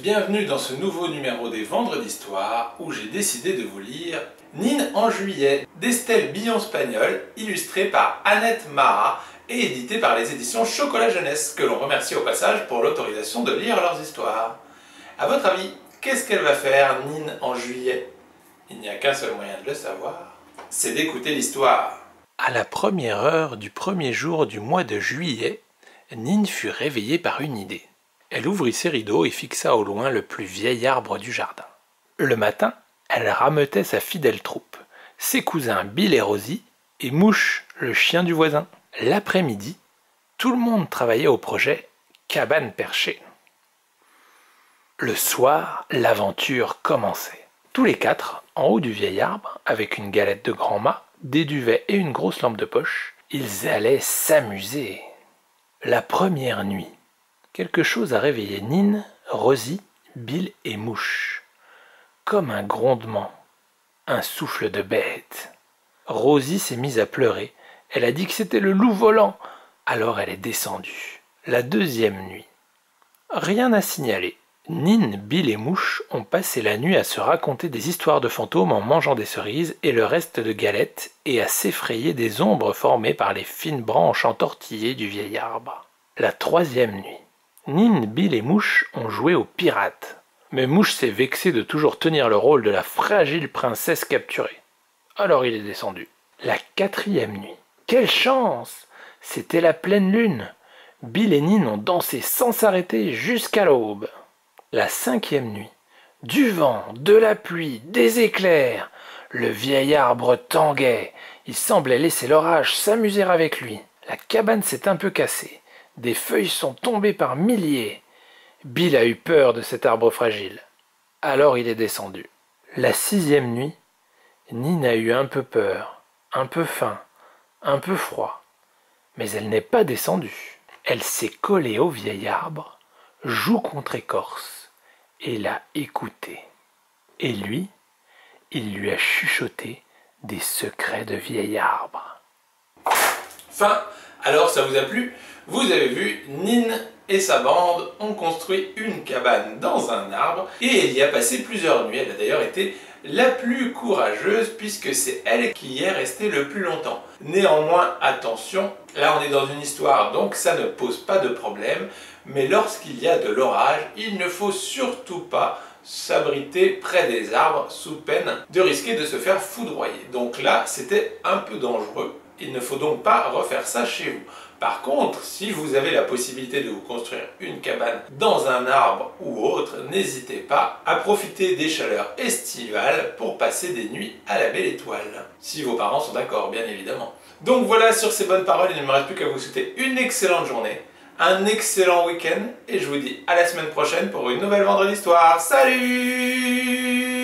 bienvenue dans ce nouveau numéro des Vendredis d'Histoire où j'ai décidé de vous lire Nine en juillet d'Estelle Billon-Spagnol, illustrée par Annette Mara et édité par les éditions Chocolat Jeunesse, que l'on remercie au passage pour l'autorisation de lire leurs histoires. A votre avis, qu'est-ce qu'elle va faire, Nine en juillet? Il n'y a qu'un seul moyen de le savoir, c'est d'écouter l'histoire. À la première heure du premier jour du mois de juillet, Nine fut réveillée par une idée. Elle ouvrit ses rideaux et fixa au loin le plus vieil arbre du jardin. Le matin, elle rameutait sa fidèle troupe, ses cousins Bill et Rosie, et Mouche, le chien du voisin. L'après-midi, tout le monde travaillait au projet Cabane perchée. Le soir, l'aventure commençait. Tous les quatre, en haut du vieil arbre, avec une galette de grand mât, des duvets et une grosse lampe de poche, ils allaient s'amuser. La première nuit, Quelque chose a réveillé Nine, Rosie, Bill et Mouche. Comme un grondement, un souffle de bête. Rosie s'est mise à pleurer. Elle a dit que c'était le loup volant. Alors elle est descendue. La deuxième nuit. Rien à signaler. Nine, Bill et Mouche ont passé la nuit à se raconter des histoires de fantômes en mangeant des cerises et le reste de galettes et à s'effrayer des ombres formées par les fines branches entortillées du vieil arbre. La troisième nuit. Nine, Bill et Mouche ont joué aux pirates. Mais Mouche s'est vexé de toujours tenir le rôle de la fragile princesse capturée. Alors il est descendu. La quatrième nuit. Quelle chance C'était la pleine lune. Bill et Nine ont dansé sans s'arrêter jusqu'à l'aube. La cinquième nuit. Du vent, de la pluie, des éclairs. Le vieil arbre tanguait. Il semblait laisser l'orage s'amuser avec lui. La cabane s'est un peu cassée. Des feuilles sont tombées par milliers. Bill a eu peur de cet arbre fragile. Alors il est descendu. La sixième nuit, Nina a eu un peu peur, un peu faim, un peu froid. Mais elle n'est pas descendue. Elle s'est collée au vieil arbre, joue contre écorce, et l'a écouté. Et lui, il lui a chuchoté des secrets de vieil arbre. Fin. Alors ça vous a plu? Vous avez vu, Nin et sa bande ont construit une cabane dans un arbre et elle y a passé plusieurs nuits. Elle a d'ailleurs été la plus courageuse puisque c'est elle qui y est restée le plus longtemps. Néanmoins, attention, là on est dans une histoire donc ça ne pose pas de problème, mais lorsqu'il y a de l'orage, il ne faut surtout pas s'abriter près des arbres sous peine de risquer de se faire foudroyer. Donc là, c'était un peu dangereux. Il ne faut donc pas refaire ça chez vous. Par contre, si vous avez la possibilité de vous construire une cabane dans un arbre ou autre, n'hésitez pas à profiter des chaleurs estivales pour passer des nuits à la belle étoile. Si vos parents sont d'accord, bien évidemment. Donc voilà, sur ces bonnes paroles, il ne me reste plus qu'à vous souhaiter une excellente journée, un excellent week-end, et je vous dis à la semaine prochaine pour une nouvelle Vendredi Histoire. Salut